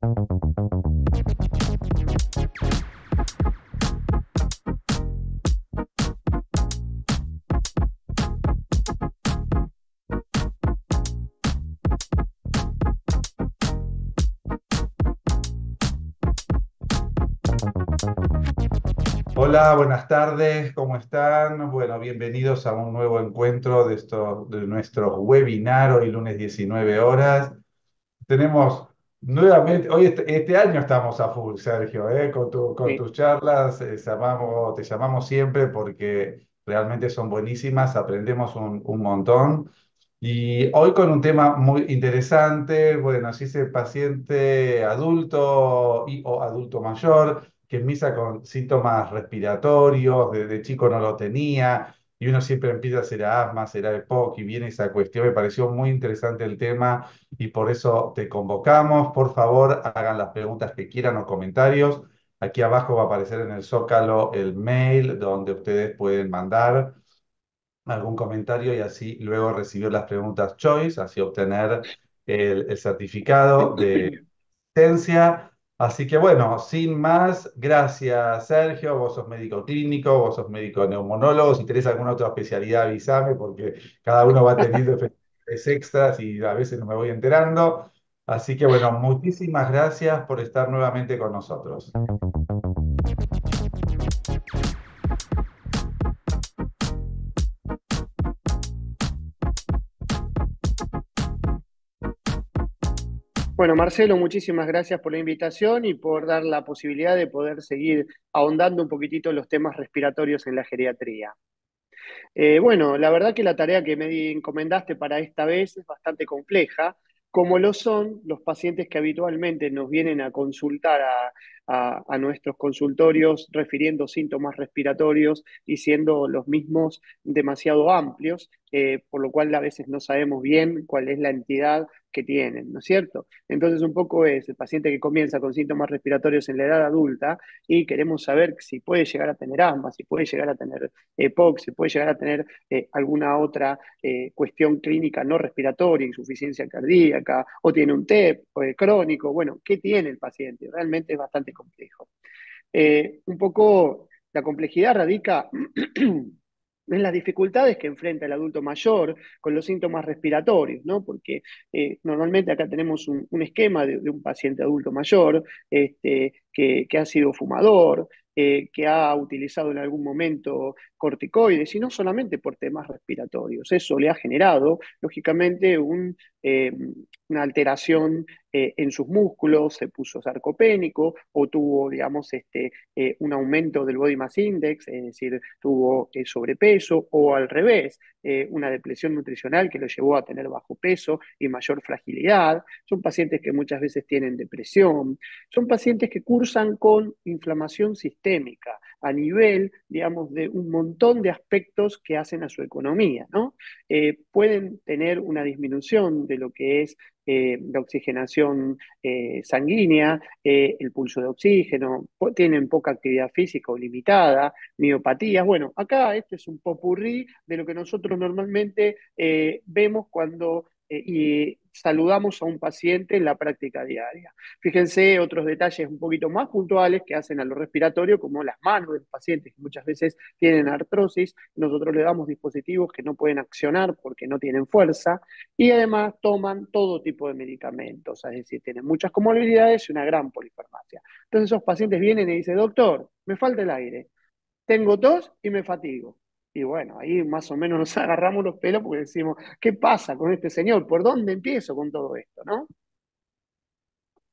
Hola, buenas tardes, ¿cómo están? Bueno, bienvenidos a un nuevo encuentro de, esto, de nuestro webinar hoy lunes 19 horas. Tenemos nuevamente, hoy este, este año estamos a full, Sergio, ¿eh? Con, tu, con tus charlas, eh, llamamos, te llamamos siempre porque realmente son buenísimas, aprendemos un, un montón. Y hoy con un tema muy interesante, bueno, si es paciente adulto y, o adulto mayor que empieza con síntomas respiratorios, desde chico no lo tenía, y uno siempre empieza a hacer asma, será EPOC, y viene esa cuestión, me pareció muy interesante el tema, y por eso te convocamos, por favor, hagan las preguntas que quieran o comentarios, aquí abajo va a aparecer en el zócalo el mail donde ustedes pueden mandar algún comentario y así luego recibir las preguntas choice, así obtener el, el certificado de licencia Así que bueno, sin más, gracias Sergio, vos sos médico clínico, vos sos médico neumonólogo, si tenés alguna otra especialidad avísame porque cada uno va teniendo especialidades extras y a veces no me voy enterando. Así que bueno, muchísimas gracias por estar nuevamente con nosotros. Bueno, Marcelo, muchísimas gracias por la invitación y por dar la posibilidad de poder seguir ahondando un poquitito los temas respiratorios en la geriatría. Eh, bueno, la verdad que la tarea que me encomendaste para esta vez es bastante compleja, como lo son los pacientes que habitualmente nos vienen a consultar a, nuestros consultorios refiriendo síntomas respiratorios y siendo los mismos demasiado amplios, eh, por lo cual a veces no sabemos bien cuál es la entidad que tienen, ¿no es cierto? Entonces un poco es el paciente que comienza con síntomas respiratorios en la edad adulta y queremos saber si puede llegar a tener asma, si puede llegar a tener EPOC, si puede llegar a tener eh, alguna otra eh, cuestión clínica no respiratoria, insuficiencia cardíaca, o tiene un TEP crónico, bueno, ¿qué tiene el paciente? Realmente es bastante complejo. Eh, un poco la complejidad radica en las dificultades que enfrenta el adulto mayor con los síntomas respiratorios, ¿no? Porque eh, normalmente acá tenemos un, esquema de, un paciente adulto mayor este, que, ha sido fumador, eh, que ha utilizado en algún momento corticoides, y no solamente por temas respiratorios. Eso le ha generado, lógicamente, eh, una alteración eh, en sus músculos, se puso sarcopénico o tuvo, digamos, este, un aumento del body mass index, es decir, tuvo sobrepeso, o al revés, una depresión nutricional que lo llevó a tener bajo peso y mayor fragilidad. Son pacientes que muchas veces tienen depresión, son pacientes que cursan con inflamación sistémica a nivel, digamos, de un montón de aspectos que hacen a su economía, ¿no? Eh, pueden tener una disminución de lo que es eh, la oxigenación eh, sanguínea, el pulso de oxígeno, tienen poca actividad física o limitada, miopatías. Bueno, acá este es un popurrí de lo que nosotros normalmente vemos cuando y saludamos a un paciente en la práctica diaria. Fíjense otros detalles un poquito más puntuales que hacen a lo respiratorio, como las manos de los pacientes que muchas veces tienen artrosis. Nosotros le damos dispositivos que no pueden accionar porque no tienen fuerza y además toman todo tipo de medicamentos, es decir, tienen muchas comorbilidades y una gran polifarmacia. Entonces esos pacientes vienen y dicen, doctor, me falta el aire, tengo tos y me fatigo. Y bueno, ahí más o menos nos agarramos los pelos porque decimos, ¿qué pasa con este señor? ¿Por dónde empiezo con todo esto? ¿no?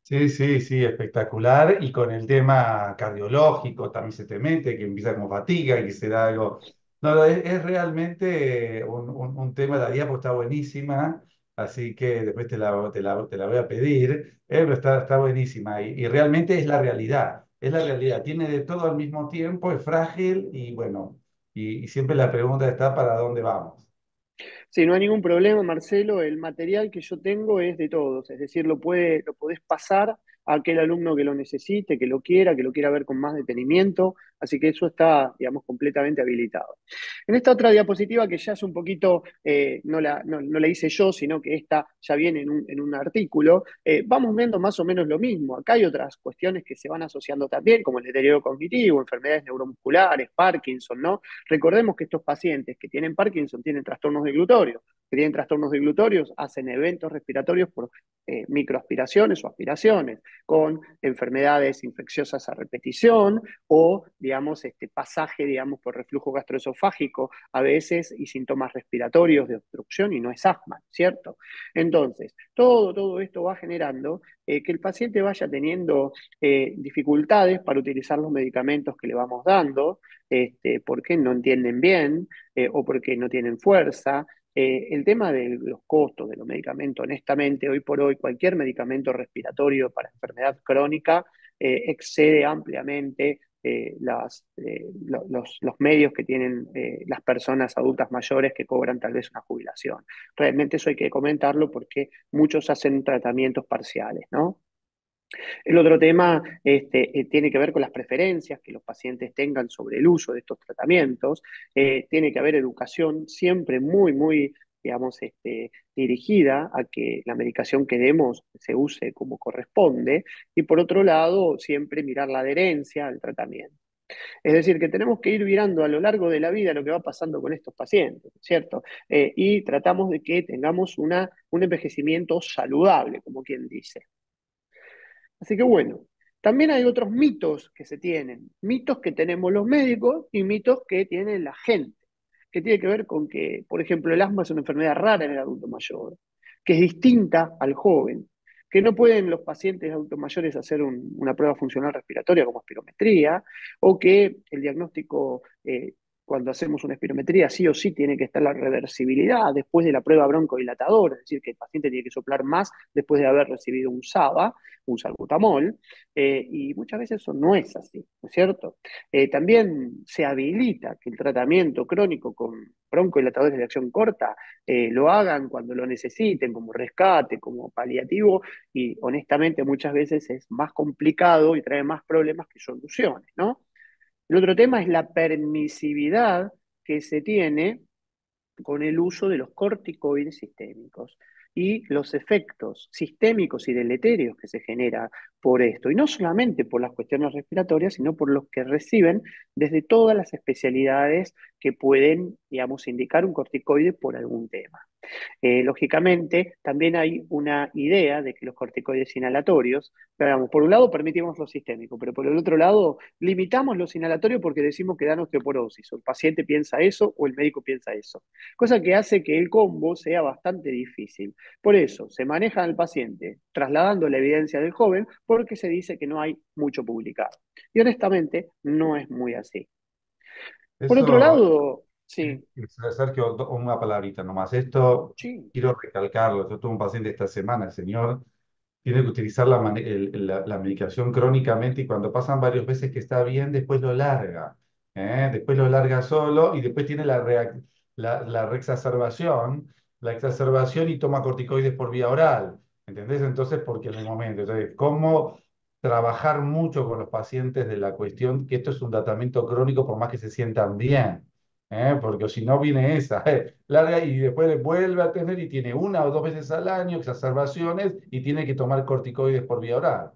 Sí, sí, sí, espectacular. Y con el tema cardiológico también se te mete, que empieza como fatiga, y que se da algo. No, es, realmente un, tema, la diapo está buenísima, así que después te la, te la, voy a pedir, eh, pero está, está buenísima. Y, y realmente es la realidad, es la realidad. Tiene de todo al mismo tiempo, es frágil y bueno, y, siempre la pregunta está para dónde vamos. Sí, no hay ningún problema, Marcelo. El material que yo tengo es de todos, es decir, lo, puede, lo podés pasar a aquel alumno que lo necesite, que lo quiera, que lo quiera ver con más detenimiento. Así que eso está, digamos, completamente habilitado. En esta otra diapositiva, que ya es un poquito, eh, no, la, no, la, hice yo, sino que esta ya viene en un, en un artículo, eh, vamos viendo más o menos lo mismo. Acá hay otras cuestiones que se van asociando también, como el deterioro cognitivo, enfermedades neuromusculares, Parkinson, ¿no? Recordemos que estos pacientes que tienen Parkinson tienen trastornos de glutorio, que tienen trastornos de glutorios hacen eventos respiratorios por eh, microaspiraciones o aspiraciones, con enfermedades infecciosas a repetición o, digamos, este pasaje, digamos, por reflujo gastroesofágico a veces y síntomas respiratorios de obstrucción y no es asma, ¿cierto? Entonces, todo, todo esto va generando eh, que el paciente vaya teniendo eh, dificultades para utilizar los medicamentos que le vamos dando, este, porque no entienden bien o porque no tienen fuerza, eh, el tema de los costos de los medicamentos, honestamente, hoy por hoy cualquier medicamento respiratorio para enfermedad crónica eh, excede ampliamente eh, los, los, medios que tienen las personas adultas mayores que cobran tal vez una jubilación. Realmente eso hay que comentarlo porque muchos hacen tratamientos parciales, ¿no? El otro tema este, eh, tiene que ver con las preferencias que los pacientes tengan sobre el uso de estos tratamientos. Eh, tiene que haber educación siempre muy, muy, digamos, este, dirigida a que la medicación que demos se use como corresponde. Y por otro lado, siempre mirar la adherencia al tratamiento. Es decir, que tenemos que ir mirando a lo largo de la vida lo que va pasando con estos pacientes, ¿cierto? Eh, y tratamos de que tengamos una, un envejecimiento saludable, como quien dice. Así que bueno, también hay otros mitos que se tienen, mitos que tenemos los médicos y mitos que tiene la gente, que tiene que ver con que, por ejemplo, el asma es una enfermedad rara en el adulto mayor, que es distinta al joven, que no pueden los pacientes adultos mayores hacer una prueba funcional respiratoria como espirometría, o que el diagnóstico eh, cuando hacemos una espirometría, sí o sí tiene que estar la reversibilidad después de la prueba broncodilatadora, es decir, que el paciente tiene que soplar más después de haber recibido un SABA, un salbutamol, eh, y muchas veces eso no es así, ¿no es cierto? Eh, también se habilita que el tratamiento crónico con broncodilatadores de acción corta eh, lo hagan cuando lo necesiten, como rescate, como paliativo, y honestamente muchas veces es más complicado y trae más problemas que soluciones, ¿no? El otro tema es la permisividad que se tiene con el uso de los corticoides sistémicos y los efectos sistémicos y deleterios que se genera por esto. Y no solamente por las cuestiones respiratorias, sino por los que reciben desde todas las especialidades que pueden, digamos, indicar un corticoide por algún tema. Eh, lógicamente, también hay una idea de que los corticoides inhalatorios, por un lado permitimos lo sistémico, pero por el otro lado limitamos los inhalatorios porque decimos que dan osteoporosis, o el paciente piensa eso o el médico piensa eso, cosa que hace que el combo sea bastante difícil. Por eso, se maneja al paciente trasladando la evidencia del joven porque se dice que no hay mucho publicado. Y honestamente, no es muy así. Por otro lado, Sí. Sergio, una palabrita nomás. Esto quiero recalcarlo. Yo tuve un paciente esta semana, el señor tiene que utilizar la, la, medicación crónicamente y cuando pasan varias veces que está bien, después lo larga. ¿eh? Después lo larga solo y después tiene la, la, la reexacerbación, la exacerbación y toma corticoides por vía oral. ¿Entendés? Entonces, porque en el momento. Entonces, ¿cómo trabajar mucho con los pacientes de la cuestión que esto es un tratamiento crónico por más que se sientan bien? ¿Eh? porque si no viene esa, larga y después vuelve a tener y tiene una o dos veces al año exacerbaciones y tiene que tomar corticoides por vía oral.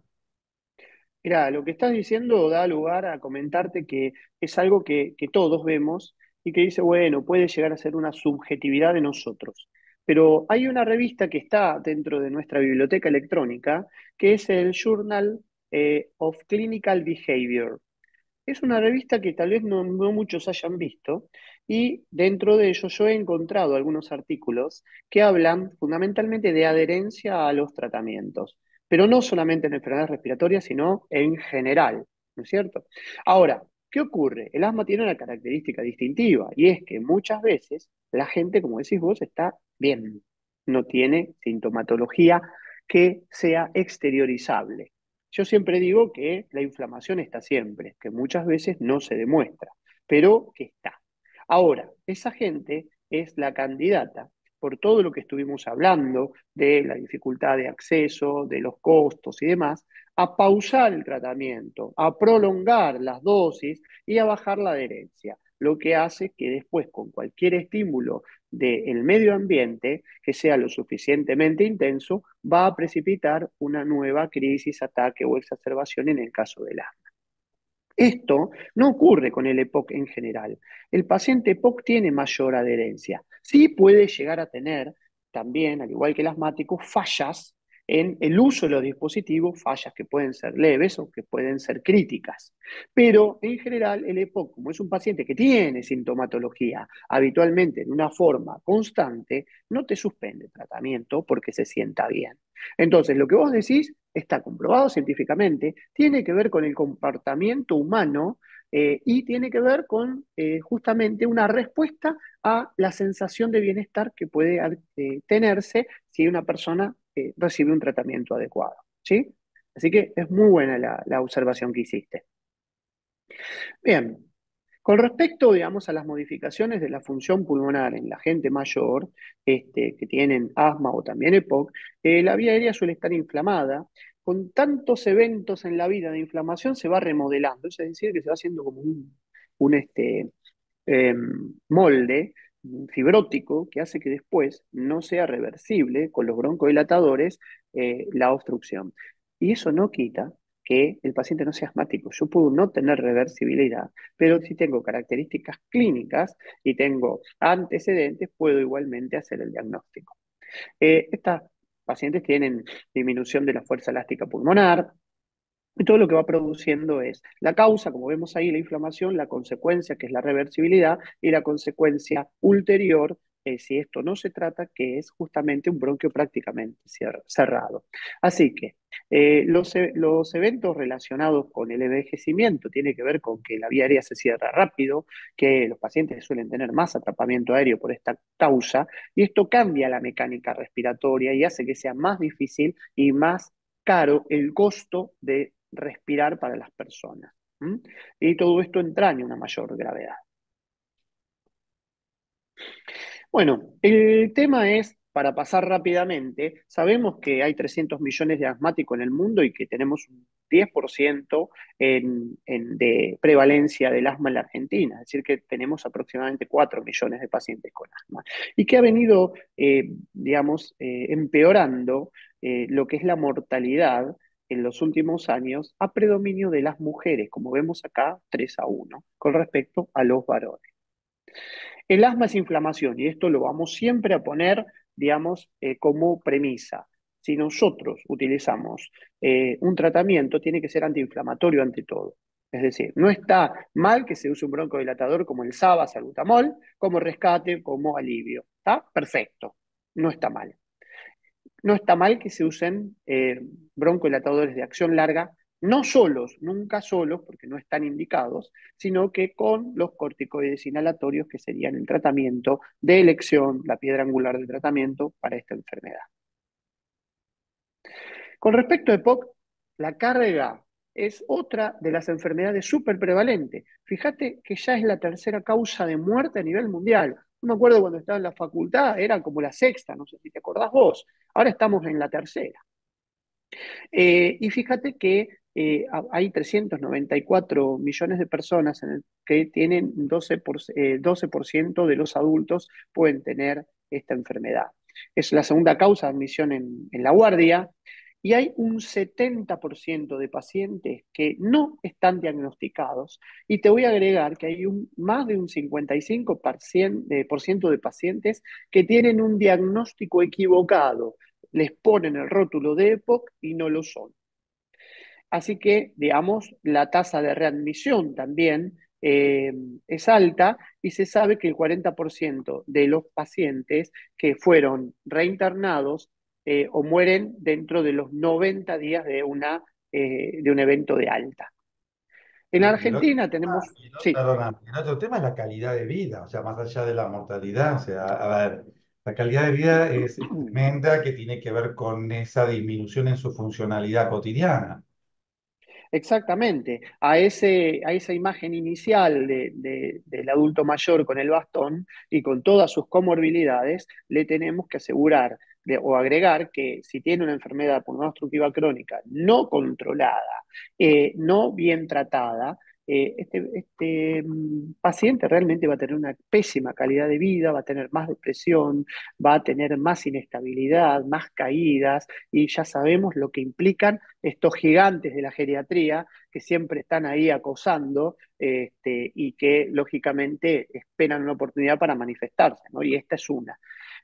Mira, lo que estás diciendo da lugar a comentarte que es algo que, que todos vemos y que dice, bueno, puede llegar a ser una subjetividad de nosotros. Pero hay una revista que está dentro de nuestra biblioteca electrónica, que es el Journal eh, of Clinical Behavior. Es una revista que tal vez no, muchos hayan visto y dentro de ello yo he encontrado algunos artículos que hablan fundamentalmente de adherencia a los tratamientos, pero no solamente en enfermedades respiratorias, sino en general, ¿no es cierto? Ahora, ¿qué ocurre? El asma tiene una característica distintiva y es que muchas veces la gente, como decís vos, está bien, no tiene sintomatología que sea exteriorizable. Yo siempre digo que la inflamación está siempre, que muchas veces no se demuestra, pero que está. Ahora, esa gente es la candidata por todo lo que estuvimos hablando de la dificultad de acceso, de los costos y demás, a pausar el tratamiento, a prolongar las dosis y a bajar la adherencia, lo que hace que después con cualquier estímulo del medio ambiente que sea lo suficientemente intenso, va a precipitar una nueva crisis, ataque o exacerbación en el caso del asma. Esto no ocurre con el EPOC en general. El paciente EPOC tiene mayor adherencia. Sí puede llegar a tener también, al igual que el asmático, fallas en el uso de los dispositivos, fallas que pueden ser leves o que pueden ser críticas. Pero en general el EPOC, como es un paciente que tiene sintomatología habitualmente en una forma constante, no te suspende tratamiento porque se sienta bien. Entonces, lo que vos decís está comprobado científicamente, tiene que ver con el comportamiento humano eh, y tiene que ver con eh, justamente una respuesta a la sensación de bienestar que puede eh, tenerse si una persona recibe un tratamiento adecuado. ¿sí? Así que es muy buena la, observación que hiciste. Bien, con respecto, digamos, a las modificaciones de la función pulmonar en la gente mayor, este, que tienen asma o también EPOC, eh, la vía aérea suele estar inflamada. Con tantos eventos en la vida de inflamación se va remodelando, es decir, que se va haciendo como un, este, em, molde fibrótico que hace que después no sea reversible con los broncodilatadores eh, la obstrucción. Y eso no quita que el paciente no sea asmático. Yo puedo no tener reversibilidad, pero si tengo características clínicas y tengo antecedentes, puedo igualmente hacer el diagnóstico. Eh, estas pacientes tienen disminución de la fuerza elástica pulmonar, todo lo que va produciendo es la causa, como vemos ahí, la inflamación, la consecuencia, que es la reversibilidad, y la consecuencia ulterior, eh, si esto no se trata, que es justamente un bronquio prácticamente cerrado. Así que eh, los, e, los, eventos relacionados con el envejecimiento tienen que ver con que la vía aérea se cierra rápido, que los pacientes suelen tener más atrapamiento aéreo por esta causa, y esto cambia la mecánica respiratoria y hace que sea más difícil y más caro el costo de respirar para las personas. Y todo esto entraña una mayor gravedad. Bueno, el tema es, para pasar rápidamente, sabemos que hay 300 millones de asmáticos en el mundo y que tenemos un 10% en, de prevalencia del asma en la Argentina, es decir, que tenemos aproximadamente 4 millones de pacientes con asma y que ha venido, eh, digamos, eh, empeorando eh, lo que es la mortalidad en los últimos años a predominio de las mujeres, como vemos acá, 3 a 1, con respecto a los varones. El asma es inflamación y esto lo vamos siempre a poner, digamos, eh, como premisa. Si nosotros utilizamos eh, un tratamiento, tiene que ser antiinflamatorio ante todo. Es decir, no está mal que se use un broncodilatador como el SABA, salbutamol, como rescate, como alivio. ¿Está? Perfecto. No está mal no está mal que se usen eh, de acción larga, no solos, nunca solos, porque no están indicados, sino que con los corticoides inhalatorios, que serían el tratamiento de elección, la piedra angular de tratamiento para esta enfermedad. Con respecto a EPOC, la carga es otra de las enfermedades súper prevalentes. Fíjate que ya es la tercera causa de muerte a nivel mundial. No me acuerdo cuando estaba en la facultad, era como la sexta, no sé si te acordás vos. Ahora estamos en la tercera. Eh, y fíjate que eh, hay 394 millones de personas que tienen 12%, eh, de los adultos pueden tener esta enfermedad. Es la segunda causa de admisión en la guardia y hay un 70% de pacientes que no están diagnosticados y te voy a agregar que hay un, más de un 55% de pacientes que tienen un diagnóstico equivocado, les ponen el rótulo de EPOC y no lo son. Así que, digamos, la tasa de readmisión también eh, es alta y se sabe que el 40% de los pacientes que fueron reinternados eh, o mueren dentro de los 90 días de, una, eh, de un evento de alta. En Argentina tenemos... sí. Perdona, el otro tema es la calidad de vida, o sea, más allá de la mortalidad, o sea, a ver, la calidad de vida es tremenda que tiene que ver con esa disminución en su funcionalidad cotidiana. Exactamente, a, ese, a esa imagen inicial del adulto mayor con el bastón y con todas sus comorbilidades, le tenemos que asegurar o agregar que si tiene una enfermedad pulmonar obstructiva crónica no controlada, eh, no bien tratada, eh, este, este mm, paciente realmente va a tener una pésima calidad de vida, va a tener más depresión, va a tener más inestabilidad, más caídas, y ya sabemos lo que implican estos gigantes de la geriatría que siempre están ahí acosando este, y que lógicamente esperan una oportunidad para manifestarse. Y esta es una.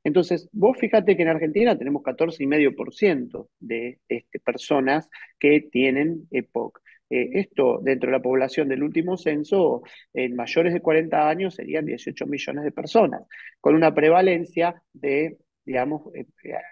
Entonces, vos fíjate que en Argentina tenemos 14,5% de este, personas que tienen EPOC. Eh, esto dentro de la población del último censo, en mayores de 40 años serían 18 millones de personas, con una prevalencia de, digamos, eh,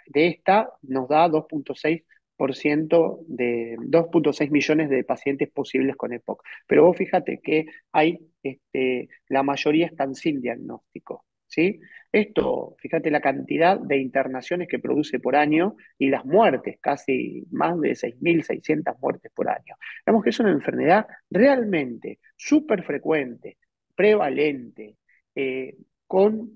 de esta nos da 2.6% de 2.6 millones de pacientes posibles con EPOC. Pero vos fíjate que hay, este, la mayoría están sin diagnóstico. ¿Sí? Esto, fíjate la cantidad de internaciones que produce por año y las muertes, casi más de 6.600 muertes por año. Vemos que es una enfermedad realmente súper frecuente, prevalente, eh, con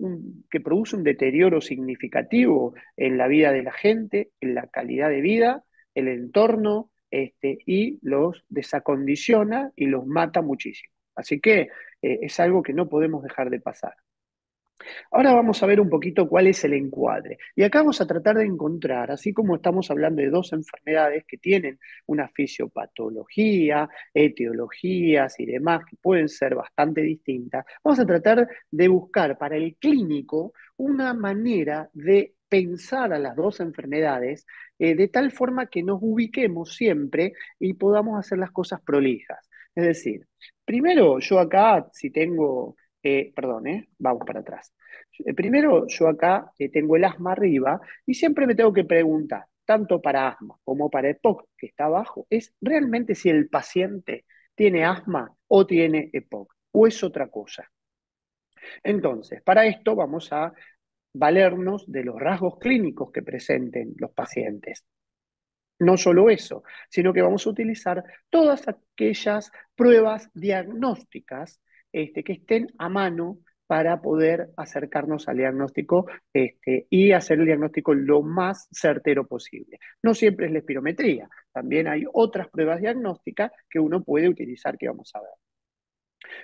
que produce un deterioro significativo en la vida de la gente, en la calidad de vida, el entorno, este, y los desacondiciona y los mata muchísimo. Así que eh, es algo que no podemos dejar de pasar. Ahora vamos a ver un poquito cuál es el encuadre. Y acá vamos a tratar de encontrar, así como estamos hablando de dos enfermedades que tienen una fisiopatología, etiologías y demás, que pueden ser bastante distintas, vamos a tratar de buscar para el clínico una manera de pensar a las dos enfermedades eh, de tal forma que nos ubiquemos siempre y podamos hacer las cosas prolijas. Es decir, primero yo acá, si tengo eh, perdón, eh, vamos para atrás. Eh, primero, yo acá tengo el asma arriba y siempre me tengo que preguntar, tanto para asma como para EPOC, que está abajo, es realmente si el paciente tiene asma o tiene EPOC, o es otra cosa. Entonces, para esto vamos a valernos de los rasgos clínicos que presenten los pacientes. No solo eso, sino que vamos a utilizar todas aquellas pruebas diagnósticas este, que estén a mano para poder acercarnos al diagnóstico este, y hacer el diagnóstico lo más certero posible. No siempre es la espirometría, también hay otras pruebas diagnósticas que uno puede utilizar que vamos a ver.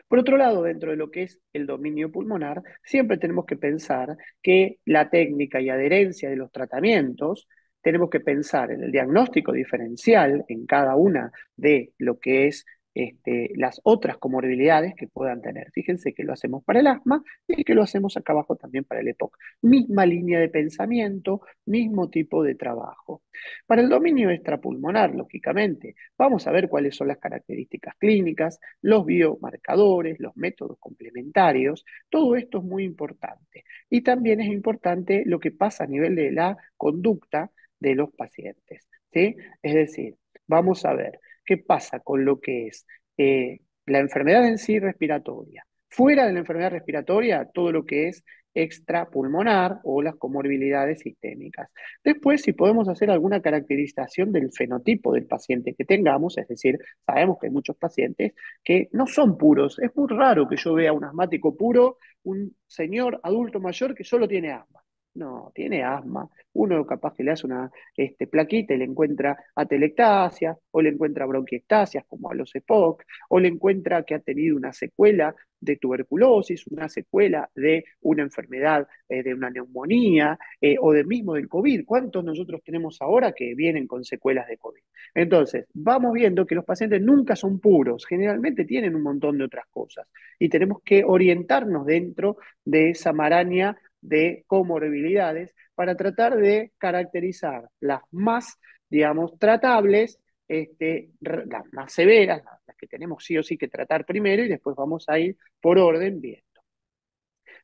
Por otro lado, dentro de lo que es el dominio pulmonar, siempre tenemos que pensar que la técnica y adherencia de los tratamientos, tenemos que pensar en el diagnóstico diferencial en cada una de lo que es este, las otras comorbilidades que puedan tener. Fíjense que lo hacemos para el asma y que lo hacemos acá abajo también para el EPOC. Misma línea de pensamiento, mismo tipo de trabajo. Para el dominio extrapulmonar, lógicamente, vamos a ver cuáles son las características clínicas, los biomarcadores, los métodos complementarios. Todo esto es muy importante. Y también es importante lo que pasa a nivel de la conducta de los pacientes. ¿sí? Es decir, vamos a ver ¿Qué pasa con lo que es eh, la enfermedad en sí respiratoria? Fuera de la enfermedad respiratoria, todo lo que es extrapulmonar o las comorbilidades sistémicas. Después, si podemos hacer alguna caracterización del fenotipo del paciente que tengamos, es decir, sabemos que hay muchos pacientes que no son puros. Es muy raro que yo vea un asmático puro, un señor adulto mayor que solo tiene asma. No, tiene asma. Uno capaz que le hace una este, plaquita y le encuentra atelectasia, o le encuentra bronquiectasias como a los EPOC, o le encuentra que ha tenido una secuela de tuberculosis, una secuela de una enfermedad, eh, de una neumonía, eh, o del mismo del COVID. ¿Cuántos nosotros tenemos ahora que vienen con secuelas de COVID? Entonces, vamos viendo que los pacientes nunca son puros, generalmente tienen un montón de otras cosas, y tenemos que orientarnos dentro de esa maraña de comorbilidades para tratar de caracterizar las más, digamos, tratables, este, las más severas, las que tenemos sí o sí que tratar primero y después vamos a ir por orden viendo.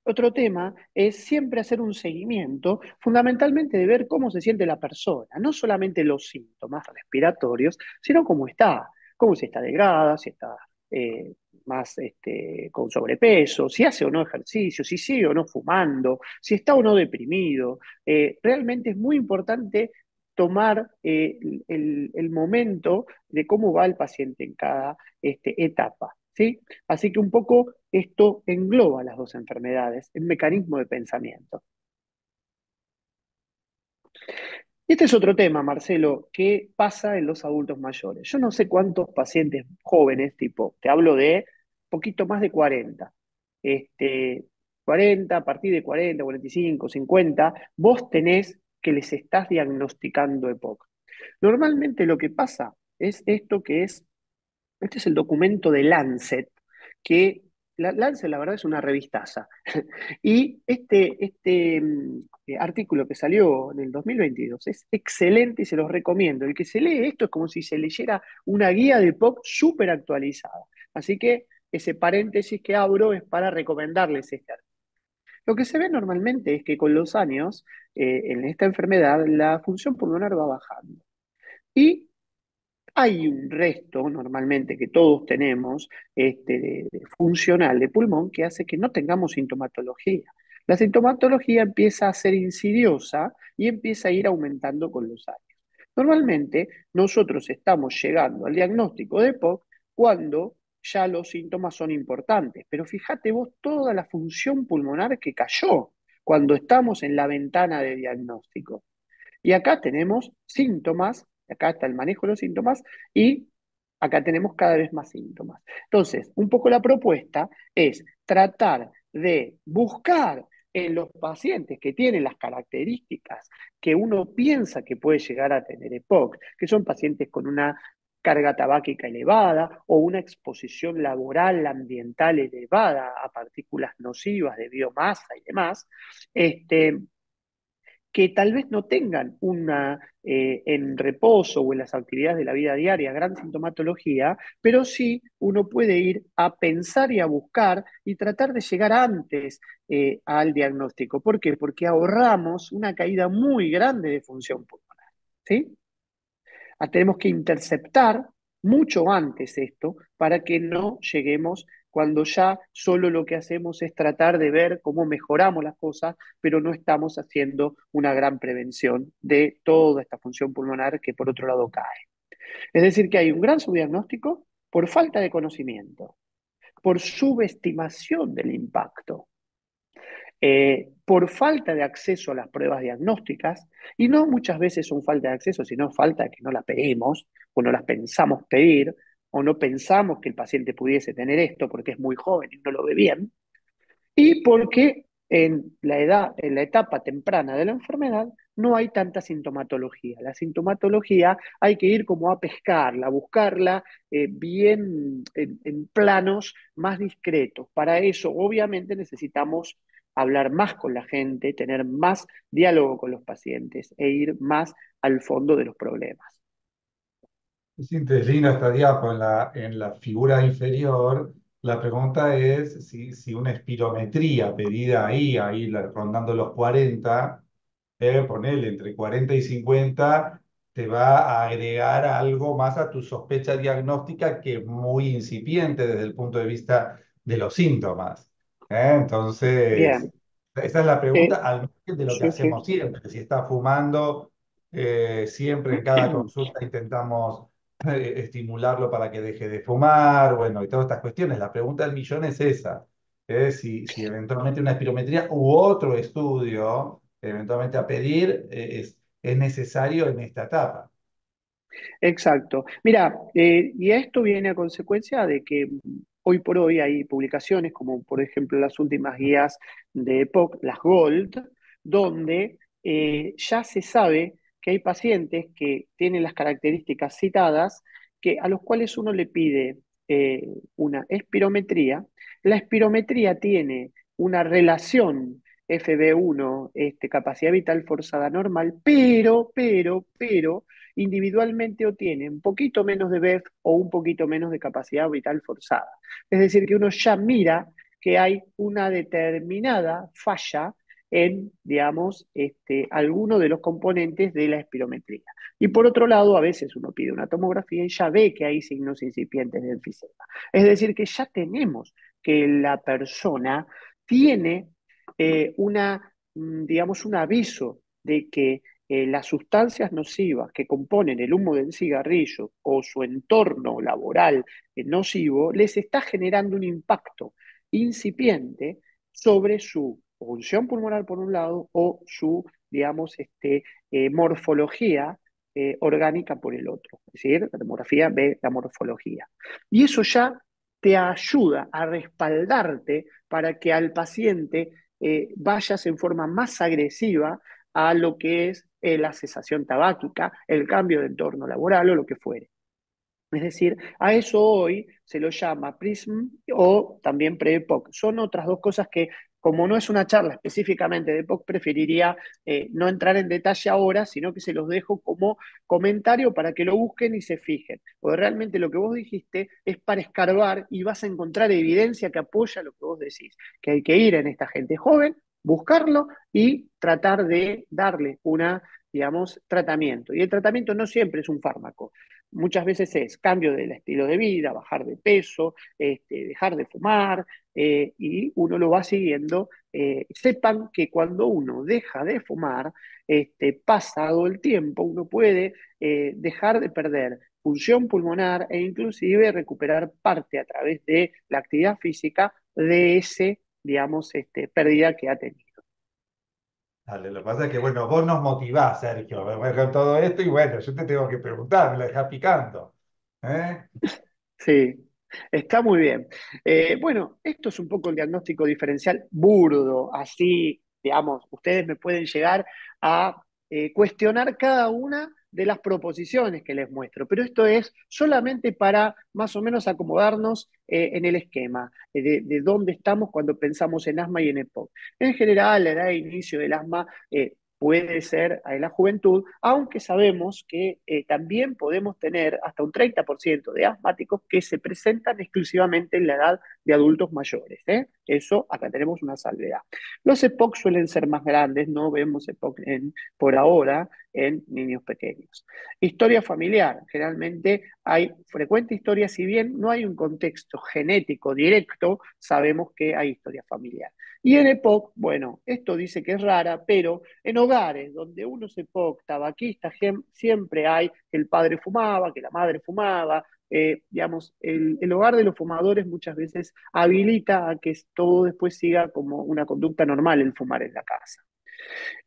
Otro tema es siempre hacer un seguimiento, fundamentalmente de ver cómo se siente la persona, no solamente los síntomas respiratorios, sino cómo está, cómo se está degrada, si está eh, más este, con sobrepeso, si hace o no ejercicio, si sigue o no fumando, si está o no deprimido. Eh, realmente es muy importante tomar eh, el, momento de cómo va el paciente en cada este, etapa. ¿sí? Así que un poco esto engloba las dos enfermedades, el mecanismo de pensamiento. Este es otro tema, Marcelo, ¿qué pasa en los adultos mayores? Yo no sé cuántos pacientes jóvenes, tipo, te hablo de poquito más de 40, este, 40, a partir de 40, 45, 50, vos tenés que les estás diagnosticando EPOC. Normalmente lo que pasa es esto que es, este es el documento de Lancet, que la, Lancet la verdad es una revistaza. y este, este mm, eh, artículo que salió en el 2022 es excelente y se los recomiendo. El que se lee esto es como si se leyera una guía de POC súper actualizada. Así que ese paréntesis que abro es para recomendarles este artículo. Lo que se ve normalmente es que con los años, eh, en esta enfermedad, la función pulmonar va bajando. Y hay un resto normalmente que todos tenemos este, funcional de pulmón que hace que no tengamos sintomatología. La sintomatología empieza a ser insidiosa y empieza a ir aumentando con los años. Normalmente nosotros estamos llegando al diagnóstico de POC cuando ya los síntomas son importantes, pero fíjate vos toda la función pulmonar que cayó cuando estamos en la ventana de diagnóstico. Y acá tenemos síntomas acá está el manejo de los síntomas y acá tenemos cada vez más síntomas. Entonces, un poco la propuesta es tratar de buscar en los pacientes que tienen las características que uno piensa que puede llegar a tener EPOC, que son pacientes con una carga tabáquica elevada o una exposición laboral ambiental elevada a partículas nocivas de biomasa y demás, este, que tal vez no tengan una eh, en reposo o en las actividades de la vida diaria gran sintomatología, pero sí uno puede ir a pensar y a buscar y tratar de llegar antes eh, al diagnóstico. ¿Por qué? Porque ahorramos una caída muy grande de función pulmonar. ¿sí? Ah, tenemos que interceptar mucho antes esto para que no lleguemos cuando ya solo lo que hacemos es tratar de ver cómo mejoramos las cosas, pero no estamos haciendo una gran prevención de toda esta función pulmonar que por otro lado cae. Es decir, que hay un gran subdiagnóstico por falta de conocimiento, por subestimación del impacto, eh, por falta de acceso a las pruebas diagnósticas, y no muchas veces son falta de acceso, sino falta de que no las pedimos o no las pensamos pedir, o no pensamos que el paciente pudiese tener esto porque es muy joven y no lo ve bien, y porque en la edad, en la etapa temprana de la enfermedad, no hay tanta sintomatología. La sintomatología hay que ir como a pescarla, a buscarla eh, bien en, en planos más discretos. Para eso, obviamente, necesitamos hablar más con la gente, tener más diálogo con los pacientes e ir más al fondo de los problemas. Es esta diapo en la, en la figura inferior. La pregunta es si, si una espirometría pedida ahí, ahí rondando los 40, eh, ponerle entre 40 y 50, te va a agregar algo más a tu sospecha diagnóstica que es muy incipiente desde el punto de vista de los síntomas. ¿Eh? Entonces, esa es la pregunta eh, al margen de lo que hacemos siempre. Si está fumando, eh, siempre en cada consulta intentamos eh, estimularlo para que deje de fumar, bueno, y todas estas cuestiones. La pregunta del millón es esa, si, si, eventualmente una espirometría u otro estudio, eventualmente a pedir, es, es necesario en esta etapa. Exacto. Mira, eh, y esto viene a consecuencia de que hoy por hoy hay publicaciones como por ejemplo las últimas guías de EPOC, las GOLD, donde ya se sabe que hay pacientes que tienen las características citadas, que, a los cuales uno le pide eh, una espirometría. La espirometría tiene una relación FB1, este, capacidad vital forzada normal, pero, pero, pero, individualmente obtiene un poquito menos de BEF o un poquito menos de capacidad vital forzada. Es decir, que uno ya mira que hay una determinada falla en, digamos, este, alguno de los componentes de la espirometría. Y por otro lado, a veces uno pide una tomografía y ya ve que hay signos incipientes de enfisema. Es decir, que ya tenemos que la persona tiene eh, una, mm, digamos, un aviso de que eh, las sustancias nocivas que componen el humo del cigarrillo o su entorno laboral nocivo les está generando un impacto incipiente sobre su función pulmonar por un lado o su digamos, este, eh, morfología eh, orgánica por el otro. Es decir, la demografía ve la morfología. Y eso ya te ayuda a respaldarte para que al paciente eh, vayas en forma más agresiva a lo que es la cesación tabáquica, el cambio de entorno laboral o lo que fuere. Es decir, a eso hoy se lo llama PRISM o también pre-EPOC. Son otras dos cosas que, como no es una charla específicamente de EPOC, preferiría eh, no entrar en detalle ahora, sino que se los dejo como comentario para que lo busquen y se fijen. Porque realmente lo que vos dijiste es para escarbar y vas a encontrar evidencia que apoya lo que vos decís, que hay que ir en esta gente joven, buscarlo y tratar de darle una digamos, tratamiento. Y el tratamiento no siempre es un fármaco. Muchas veces es cambio del estilo de vida, bajar de peso, este, dejar de fumar, eh, y uno lo va siguiendo. Eh, sepan que cuando uno deja de fumar, este, pasado el tiempo, uno puede eh, dejar de perder función pulmonar e inclusive recuperar parte a través de la actividad física de ese, digamos, este, pérdida que ha tenido lo que pasa es que, bueno, vos nos motivás, Sergio, con todo esto y bueno, yo te tengo que preguntar, me la dejas picando. ¿eh? Sí, está muy bien. Eh, bueno, esto es un poco el diagnóstico diferencial burdo, así, digamos, ustedes me pueden llegar a eh, cuestionar cada una de las proposiciones que les muestro, pero esto es solamente para más o menos acomodarnos eh, en el esquema de, de, dónde estamos cuando pensamos en asma y en EPOC. En general, la edad de inicio del asma eh, puede ser en la juventud, aunque sabemos que eh, también podemos tener hasta un 30% de asmáticos que se presentan exclusivamente en la edad de adultos mayores. ¿eh? Eso, acá tenemos una salvedad. Los EPOC suelen ser más grandes, no vemos EPOC en, por ahora en niños pequeños. Historia familiar, generalmente hay frecuente historia, si bien no hay un contexto genético directo, sabemos que hay historia familiar. Y en EPOC, bueno, esto dice que es rara, pero en hogares donde uno es EPOC, tabaquista, siempre hay que el padre fumaba, que la madre fumaba, eh, digamos, el, hogar de los fumadores muchas veces habilita a que todo después siga como una conducta normal el fumar en la casa.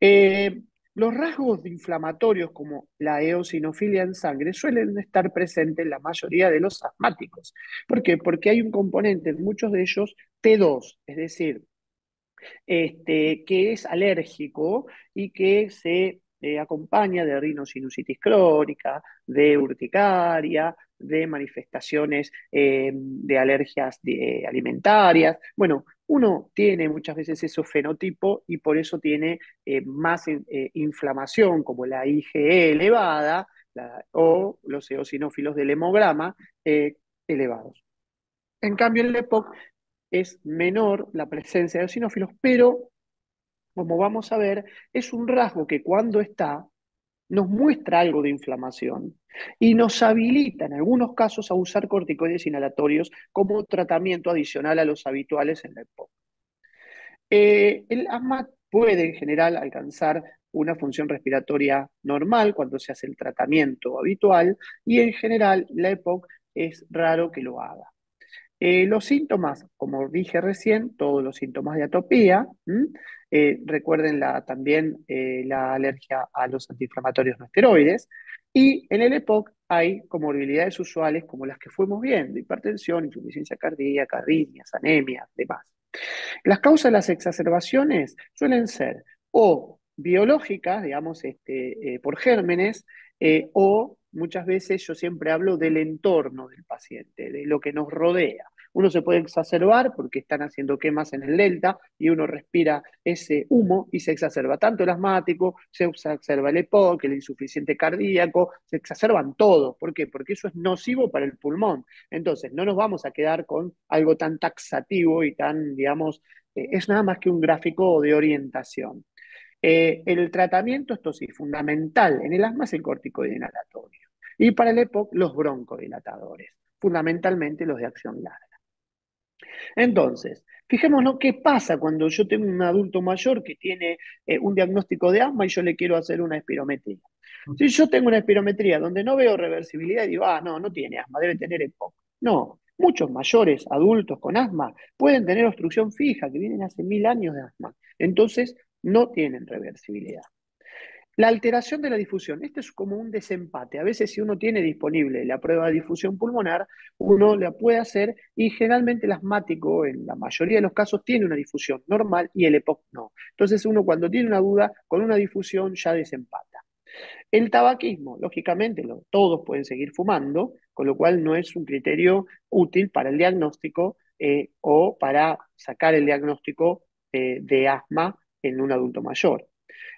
Eh, los rasgos inflamatorios como la eosinofilia en sangre suelen estar presentes en la mayoría de los asmáticos. ¿Por qué? Porque hay un componente en muchos de ellos T2, es decir, este, que es alérgico y que se eh, acompaña de rinosinusitis crónica, de urticaria, de manifestaciones eh, de alergias eh, alimentarias. Bueno, uno tiene muchas veces esos fenotipo y por eso tiene más inflamación, como la IgE elevada o los eosinófilos del hemograma elevados. En cambio, en el EPOC es menor la presencia de eosinófilos, pero como vamos a ver, es un rasgo que cuando está nos muestra algo de inflamación y nos habilita en algunos casos a usar corticoides inhalatorios como tratamiento adicional a los habituales en la EPOC. Eh, el asma puede en general alcanzar una función respiratoria normal cuando se hace el tratamiento habitual y en general la EPOC es raro que lo haga. Eh, los síntomas, como dije recién, todos los síntomas de atopía, eh, recuerden también eh, la alergia a los antiinflamatorios no esteroides, y en el EPOC hay comorbilidades usuales como las que fuimos viendo, hipertensión, insuficiencia cardíaca, arritmias, anemias, demás. Las causas de las exacerbaciones suelen ser o biológicas, digamos, este, por gérmenes, o muchas veces yo siempre hablo del entorno del paciente, de lo que nos rodea. Uno se puede exacerbar porque están haciendo quemas en el delta y uno respira ese humo y se exacerba tanto el asmático, se exacerba el EPOC, el insuficiente cardíaco, se exacerban todo. ¿Por qué? Porque eso es nocivo para el pulmón. Entonces, no nos vamos a quedar con algo tan taxativo y tan, digamos, eh, es nada más que un gráfico de orientación. Eh, el tratamiento, esto sí, fundamental en el asma es el corticoide inhalatorio. Y para el EPOC, los broncodilatadores, fundamentalmente los de acción larga. Entonces, fijémonos qué pasa cuando yo tengo un adulto mayor que tiene eh, un diagnóstico de asma y yo le quiero hacer una espirometría. Si yo tengo una espirometría donde no veo reversibilidad, digo, ah, no, no tiene asma, debe tener EPOC. No, muchos mayores, adultos con asma, pueden tener obstrucción fija, que vienen hace mil años de asma. Entonces, no tienen reversibilidad. La alteración de la difusión, este es como un desempate. A veces si uno tiene disponible la prueba de difusión pulmonar, uno la puede hacer y generalmente el asmático en la mayoría de los casos tiene una difusión normal y el EPOC no. Entonces uno cuando tiene una duda con una difusión ya desempata. El tabaquismo, lógicamente, todos pueden seguir fumando, con lo cual no es un criterio útil para el diagnóstico eh, o para sacar el diagnóstico eh, de asma en un adulto mayor.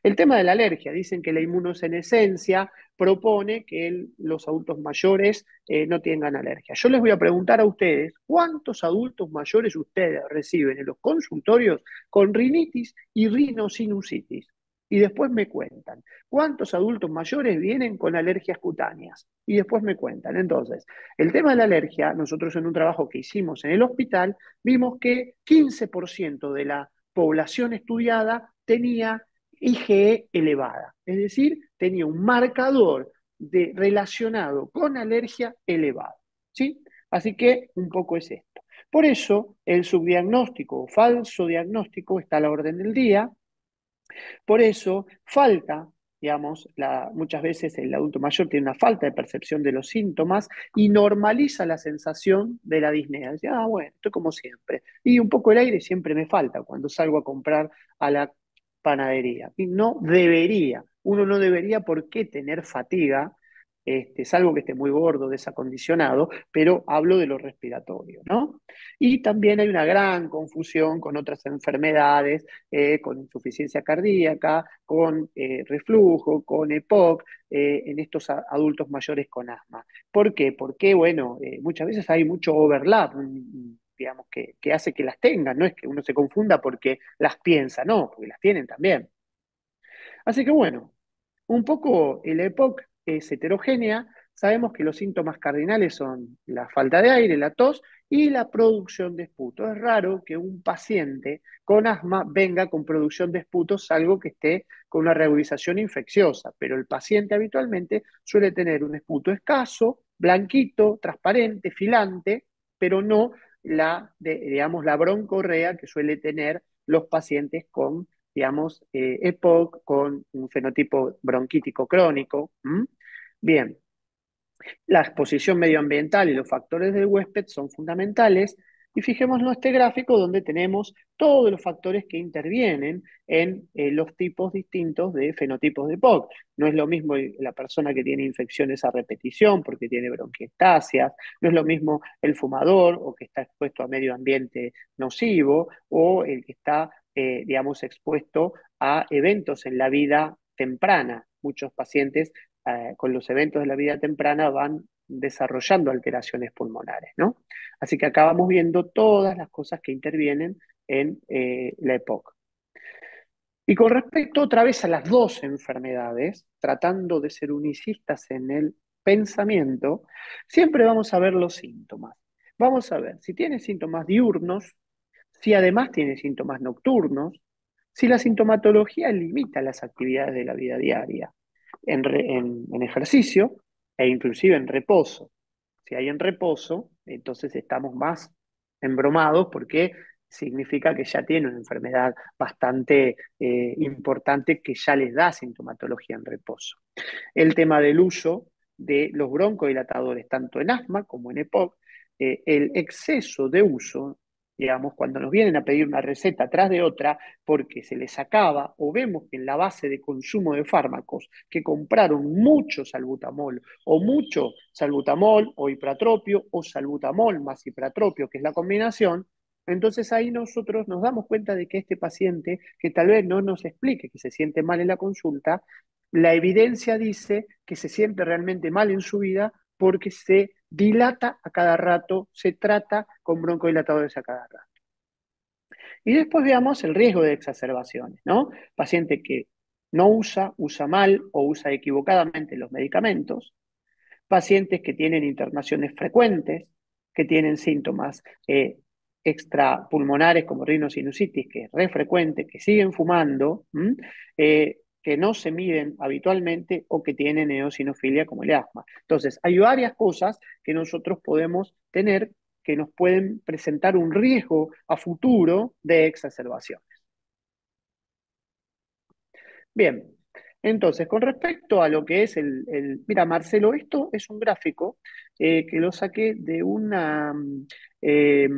El tema de la alergia, dicen que la inmunosenescencia propone que los adultos mayores eh, no tengan alergia. Yo les voy a preguntar a ustedes, ¿cuántos adultos mayores ustedes reciben en los consultorios con rinitis y rinosinusitis? Y después me cuentan, ¿cuántos adultos mayores vienen con alergias cutáneas? Y después me cuentan. Entonces, el tema de la alergia, nosotros en un trabajo que hicimos en el hospital, vimos que 15% de la población estudiada tenía IgE elevada, es decir, tenía un marcador de, relacionado con alergia elevado. ¿sí? Así que un poco es esto. Por eso el subdiagnóstico o falso diagnóstico está a la orden del día. Por eso falta, digamos, muchas veces el adulto mayor tiene una falta de percepción de los síntomas y normaliza la sensación de la disnea. Dice, ah, bueno, estoy como siempre. Y un poco el aire siempre me falta cuando salgo a comprar a la panadería. Y no debería, uno no debería por qué tener fatiga, este, salvo que esté muy gordo, desacondicionado, pero hablo de lo respiratorio, ¿no? Y también hay una gran confusión con otras enfermedades, eh, con insuficiencia cardíaca, con eh, reflujo, con EPOC, eh, en estos adultos mayores con asma. ¿Por qué? Porque, bueno, muchas veces hay mucho overlap, digamos, que, hace que las tengan, no es que uno se confunda porque las piensa, no, porque las tienen también. Así que bueno, un poco el EPOC es heterogénea, sabemos que los síntomas cardinales son la falta de aire, la tos y la producción de esputo. Es raro que un paciente con asma venga con producción de esputo, salvo que esté con una regularización infecciosa, pero el paciente habitualmente suele tener un esputo escaso, blanquito, transparente, filante, pero no la, de, digamos, la broncorrea que suele tener los pacientes con, digamos, eh, EPOC, con un fenotipo bronquítico crónico. Bien, la exposición medioambiental y los factores del huésped son fundamentales y fijémonos este gráfico donde tenemos todos los factores que intervienen en eh, los tipos distintos de fenotipos de POC. No es lo mismo la persona que tiene infecciones a repetición porque tiene bronquiectasias, no es lo mismo el fumador o que está expuesto a medio ambiente nocivo o el que está, eh, digamos, expuesto a eventos en la vida temprana. Muchos pacientes eh, con los eventos de la vida temprana van desarrollando alteraciones pulmonares, ¿no? Así que acabamos viendo todas las cosas que intervienen en eh, la EPOC. Y con respecto otra vez a las dos enfermedades, tratando de ser unicistas en el pensamiento, siempre vamos a ver los síntomas. Vamos a ver si tiene síntomas diurnos, si además tiene síntomas nocturnos, si la sintomatología limita las actividades de la vida diaria en ejercicio, e inclusive en reposo. Si hay en reposo, entonces estamos más embromados porque significa que ya tiene una enfermedad bastante eh, importante que ya les da sintomatología en reposo. El tema del uso de los broncodilatadores, tanto en asma como en EPOC, eh, el exceso de uso digamos, cuando nos vienen a pedir una receta tras de otra porque se les acaba o vemos que en la base de consumo de fármacos que compraron mucho salbutamol o mucho salbutamol o hipratropio o salbutamol más hipratropio, que es la combinación, entonces ahí nosotros nos damos cuenta de que este paciente, que tal vez no nos explique que se siente mal en la consulta, la evidencia dice que se siente realmente mal en su vida porque se dilata a cada rato, se trata con broncodilatadores a cada rato. Y después veamos el riesgo de exacerbaciones, ¿no? Paciente que no usa, usa mal o usa equivocadamente los medicamentos, pacientes que tienen internaciones frecuentes, que tienen síntomas eh, extrapulmonares como rinosinusitis, que es re frecuente, que siguen fumando, que no se miden habitualmente o que tienen eosinofilia como el asma. Entonces, hay varias cosas que nosotros podemos tener que nos pueden presentar un riesgo a futuro de exacerbaciones. Bien, Entonces, con respecto a lo que es el, mira, Marcelo, esto es un gráfico eh, que lo saqué de una eh,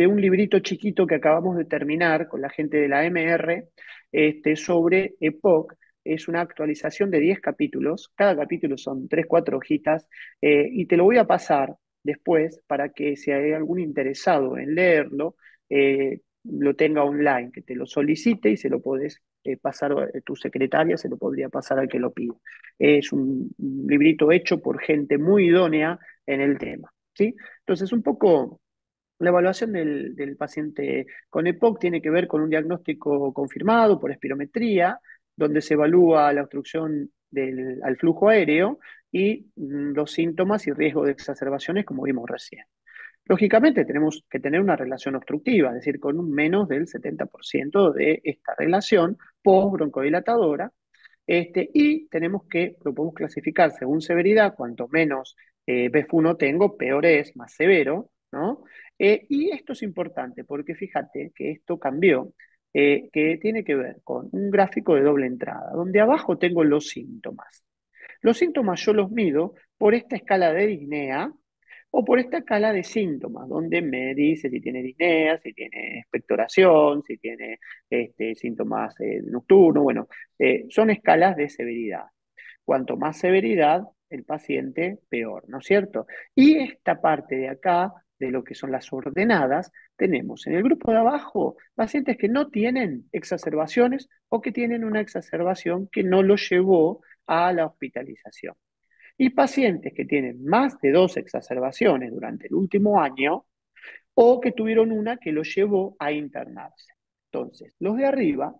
de un librito chiquito que acabamos de terminar con la gente de la MR este, sobre EPOC. Es una actualización de 10 capítulos. Cada capítulo son 3, 4 hojitas. Eh, y te lo voy a pasar después para que si hay algún interesado en leerlo, lo tenga online, que te lo solicite y se lo podés eh, pasar, a tu secretaria se lo podría pasar al que lo pida. Es un, librito hecho por gente muy idónea en el tema. ¿sí? Entonces, un poco la evaluación del, paciente con EPOC tiene que ver con un diagnóstico confirmado por espirometría, donde se evalúa la obstrucción al flujo aéreo y mm, los síntomas y riesgo de exacerbaciones, como vimos recién. Lógicamente tenemos que tener una relación obstructiva, es decir, con un menos del 70% de esta relación post-broncodilatadora, este, y tenemos que, lo podemos clasificar según severidad, cuanto menos eh, BF1 tengo, peor es, más severo, ¿no? Eh, y esto es importante porque fíjate que esto cambió, eh, que tiene que ver con un gráfico de doble entrada, donde abajo tengo los síntomas. Los síntomas yo los mido por esta escala de Disnea, o por esta escala de síntomas, donde me dice si tiene disnea, si tiene expectoración, si tiene este, síntomas eh, nocturnos, bueno, eh, son escalas de severidad. Cuanto más severidad, el paciente peor, ¿no es cierto? Y esta parte de acá, de lo que son las ordenadas, tenemos en el grupo de abajo pacientes que no tienen exacerbaciones o que tienen una exacerbación que no los llevó a la hospitalización y pacientes que tienen más de dos exacerbaciones durante el último año o que tuvieron una que los llevó a internarse. Entonces, los de arriba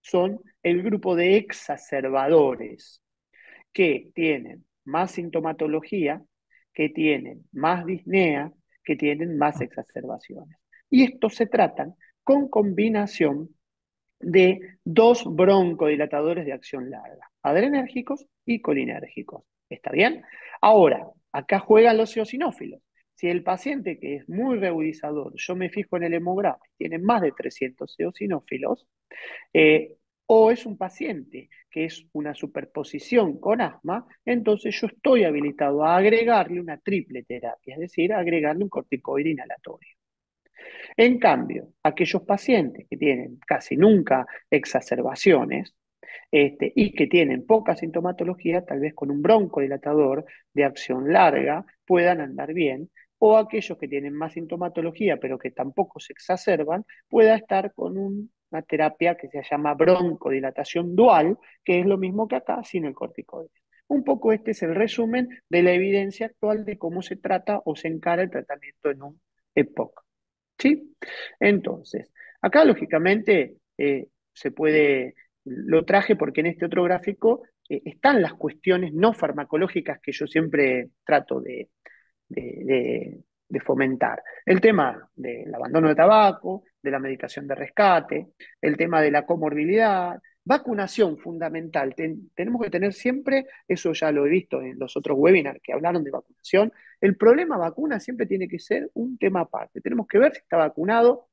son el grupo de exacerbadores que tienen más sintomatología, que tienen más disnea, que tienen más exacerbaciones. Y estos se tratan con combinación de dos broncodilatadores de acción larga, adrenérgicos y colinérgicos. ¿Está bien? Ahora, acá juegan los eosinófilos. Si el paciente que es muy reudizador, yo me fijo en el hemograma, tiene más de 300 eosinófilos, eh, o es un paciente que es una superposición con asma, entonces yo estoy habilitado a agregarle una triple terapia, es decir, agregarle un corticoide inhalatorio. En cambio, aquellos pacientes que tienen casi nunca exacerbaciones, este, y que tienen poca sintomatología, tal vez con un broncodilatador de acción larga puedan andar bien, o aquellos que tienen más sintomatología pero que tampoco se exacerban, pueda estar con una terapia que se llama broncodilatación dual, que es lo mismo que acá sin el corticoide. Un poco este es el resumen de la evidencia actual de cómo se trata o se encara el tratamiento en un EPOC. ¿Sí? Entonces, acá lógicamente eh, se puede lo traje porque en este otro gráfico eh, están las cuestiones no farmacológicas que yo siempre trato de, fomentar. El tema del abandono de tabaco, de la medicación de rescate, el tema de la comorbilidad, vacunación fundamental. tenemos que tener siempre, eso ya lo he visto en los otros webinars que hablaron de vacunación, el problema vacuna siempre tiene que ser un tema aparte. Tenemos que ver si está vacunado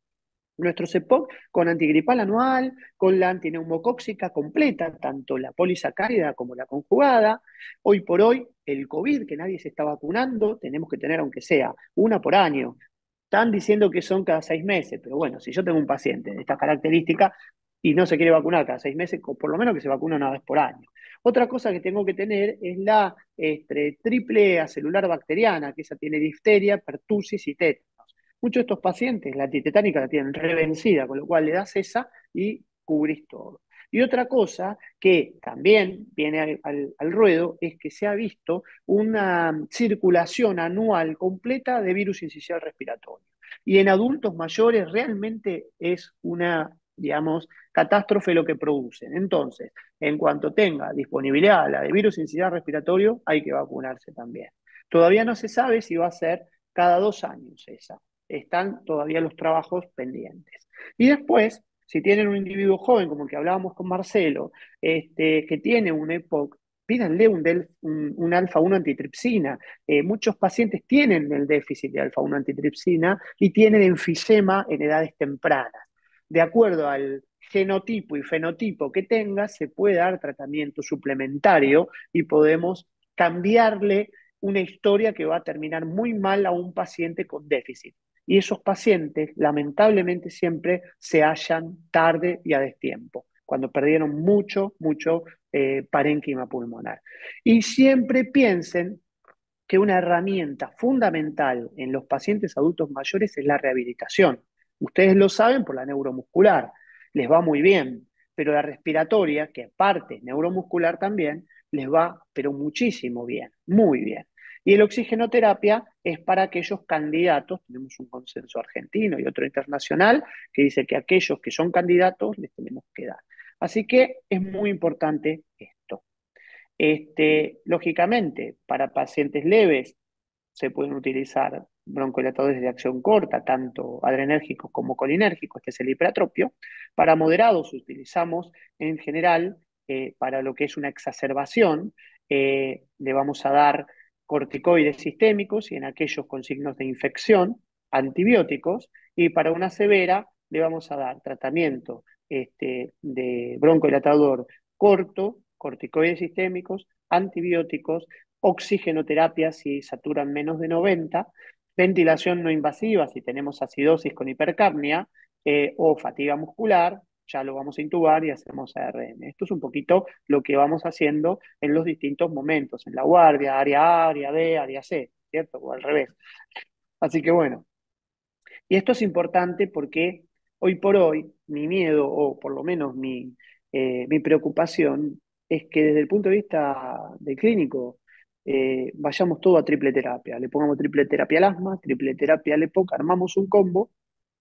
nuestro CEPOC con antigripal anual, con la antineumocóxica completa, tanto la polisacárida como la conjugada. Hoy por hoy, el COVID, que nadie se está vacunando, tenemos que tener, aunque sea una por año. Están diciendo que son cada seis meses, pero bueno, si yo tengo un paciente de esta característica y no se quiere vacunar cada seis meses, por lo menos que se vacune una vez por año. Otra cosa que tengo que tener es la este, triple acelular bacteriana, que esa tiene difteria, pertusis y tétanos. Muchos de estos pacientes la antitetánica la tienen revencida, con lo cual le das esa y cubrís todo. Y otra cosa que también viene al, ruedo es que se ha visto una circulación anual completa de virus incisional respiratorio. Y en adultos mayores realmente es una, digamos, catástrofe lo que producen. Entonces, en cuanto tenga disponibilidad la de virus incisional respiratorio, hay que vacunarse también. Todavía no se sabe si va a ser cada dos años esa están todavía los trabajos pendientes. Y después, si tienen un individuo joven, como el que hablábamos con Marcelo, este, que tiene un EPOC, pídanle un, alfa-1 antitripsina. Eh, muchos pacientes tienen el déficit de alfa-1 antitripsina y tienen enfisema en edades tempranas. De acuerdo al genotipo y fenotipo que tenga, se puede dar tratamiento suplementario y podemos cambiarle una historia que va a terminar muy mal a un paciente con déficit. Y esos pacientes, lamentablemente, siempre se hallan tarde y a destiempo, cuando perdieron mucho, mucho eh, parénquima pulmonar. Y siempre piensen que una herramienta fundamental en los pacientes adultos mayores es la rehabilitación. Ustedes lo saben por la neuromuscular, les va muy bien, pero la respiratoria, que aparte neuromuscular también, les va, pero muchísimo bien, muy bien. Y el oxigenoterapia es para aquellos candidatos, tenemos un consenso argentino y otro internacional, que dice que aquellos que son candidatos les tenemos que dar. Así que es muy importante esto. Este, lógicamente, para pacientes leves se pueden utilizar broncodilatadores de acción corta, tanto adrenérgicos como colinérgicos, este es el hiperatropio. Para moderados utilizamos en general, eh, para lo que es una exacerbación, eh, le vamos a dar corticoides sistémicos y en aquellos con signos de infección, antibióticos, y para una severa le vamos a dar tratamiento este, de broncodilatador corto, corticoides sistémicos, antibióticos, oxigenoterapia si saturan menos de 90, ventilación no invasiva si tenemos acidosis con hipercapnia eh, o fatiga muscular, ya lo vamos a intubar y hacemos ARM. Esto es un poquito lo que vamos haciendo en los distintos momentos, en la guardia, área A, área B, área C, ¿cierto? O al revés. Así que bueno. Y esto es importante porque hoy por hoy mi miedo, o por lo menos mi, eh, mi preocupación, es que desde el punto de vista del clínico, eh, vayamos todo a triple terapia. Le pongamos triple terapia al asma, triple terapia al EPOC, armamos un combo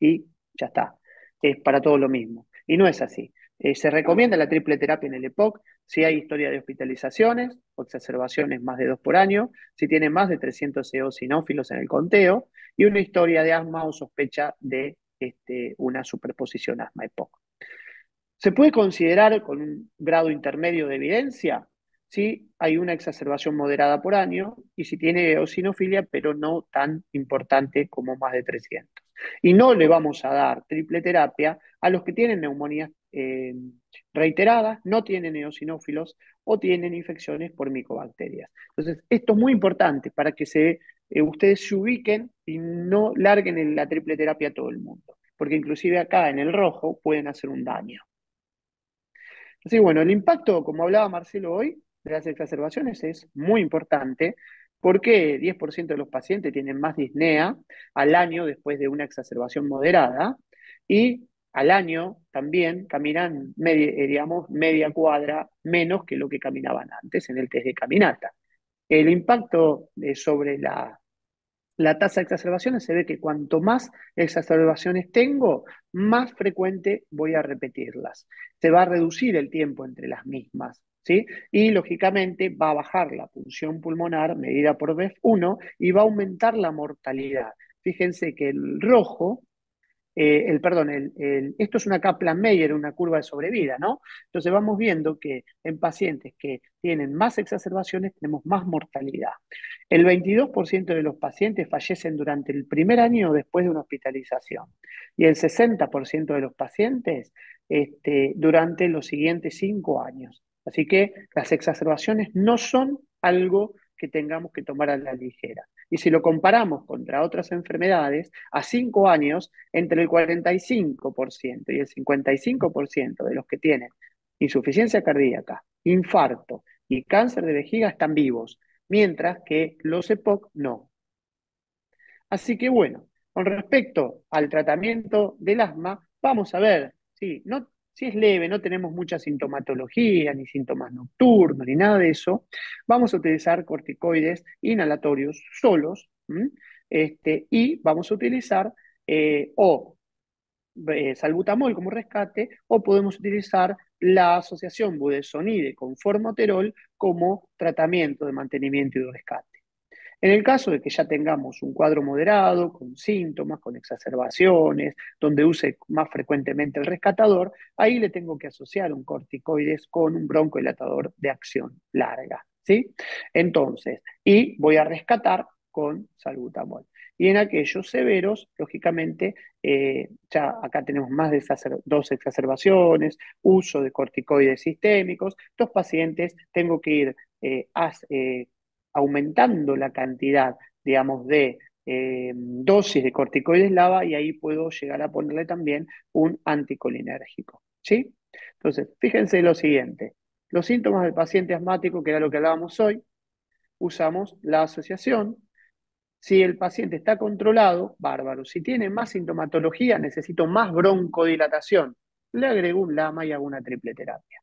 y ya está. Es para todo lo mismo. Y no es así. Eh, se recomienda la triple terapia en el EPOC si hay historia de hospitalizaciones o exacerbaciones más de dos por año, si tiene más de 300 eosinófilos en el conteo y una historia de asma o sospecha de este, una superposición asma-EPOC. Se puede considerar con un grado intermedio de evidencia si hay una exacerbación moderada por año y si tiene eosinofilia, pero no tan importante como más de 300. Y no le vamos a dar triple terapia a los que tienen neumonías eh, reiteradas, no tienen eosinófilos o tienen infecciones por micobacterias. Entonces, esto es muy importante para que eh, ustedes se ubiquen y no larguen la triple terapia a todo el mundo, porque inclusive acá en el rojo pueden hacer un daño. Así bueno, el impacto, como hablaba Marcelo hoy, de las exacerbaciones es muy importante porque 10% de los pacientes tienen más disnea al año después de una exacerbación moderada y al año también caminan media, eh, media cuadra menos que lo que caminaban antes en el test de caminata. El impacto eh, sobre la la tasa de exacerbaciones se ve que cuanto más exacerbaciones tengo, más frecuente voy a repetirlas. Se va a reducir el tiempo entre las mismas. ¿Sí? Y lógicamente va a bajar la punción pulmonar medida por BEF1 y va a aumentar la mortalidad. Fíjense que el rojo eh, el, perdón, esto es una Kaplan-Meier, una curva de sobrevida, ¿no? Entonces vamos viendo que en pacientes que tienen más exacerbaciones tenemos más mortalidad. El 22% de los pacientes fallecen durante el primer año después de una hospitalización y el 60% de los pacientes este, durante los siguientes cinco años. Así que las exacerbaciones no son algo que tengamos que tomar a la ligera. Y si lo comparamos contra otras enfermedades, a cinco años, entre el 45% y el 55% de los que tienen insuficiencia cardíaca, infarto y cáncer de vejiga están vivos, mientras que los EPOC no. Así que bueno, con respecto al tratamiento del asma, vamos a ver, sí, no si es leve, no tenemos mucha sintomatología, ni síntomas nocturnos, ni nada de eso, vamos a utilizar corticoides inhalatorios solos este, y vamos a utilizar eh, o eh, salbutamol como rescate o podemos utilizar la asociación budesonide con formoterol como tratamiento de mantenimiento y de rescate. En el caso de que ya tengamos un cuadro moderado, con síntomas, con exacerbaciones, donde use más frecuentemente el rescatador, ahí le tengo que asociar un corticoides con un broncodilatador de acción larga. ¿sí? Entonces, y voy a rescatar con salbutamol. Y en aquellos severos, lógicamente, eh, ya acá tenemos más de dos exacerbaciones, uso de corticoides sistémicos. Estos pacientes tengo que ir eh, eh, aumentando la cantidad, digamos, de dosis de corticoides lava y ahí puedo llegar a ponerle también un anticolinérgico. ¿sí? Entonces, fíjense lo siguiente. Los síntomas del paciente asmático, que era lo que hablábamos hoy, usamos la asociación si el paciente está controlado, bárbaro. Si tiene más sintomatología, necesito más broncodilatación. Le agrego un LAMA y hago una triple terapia.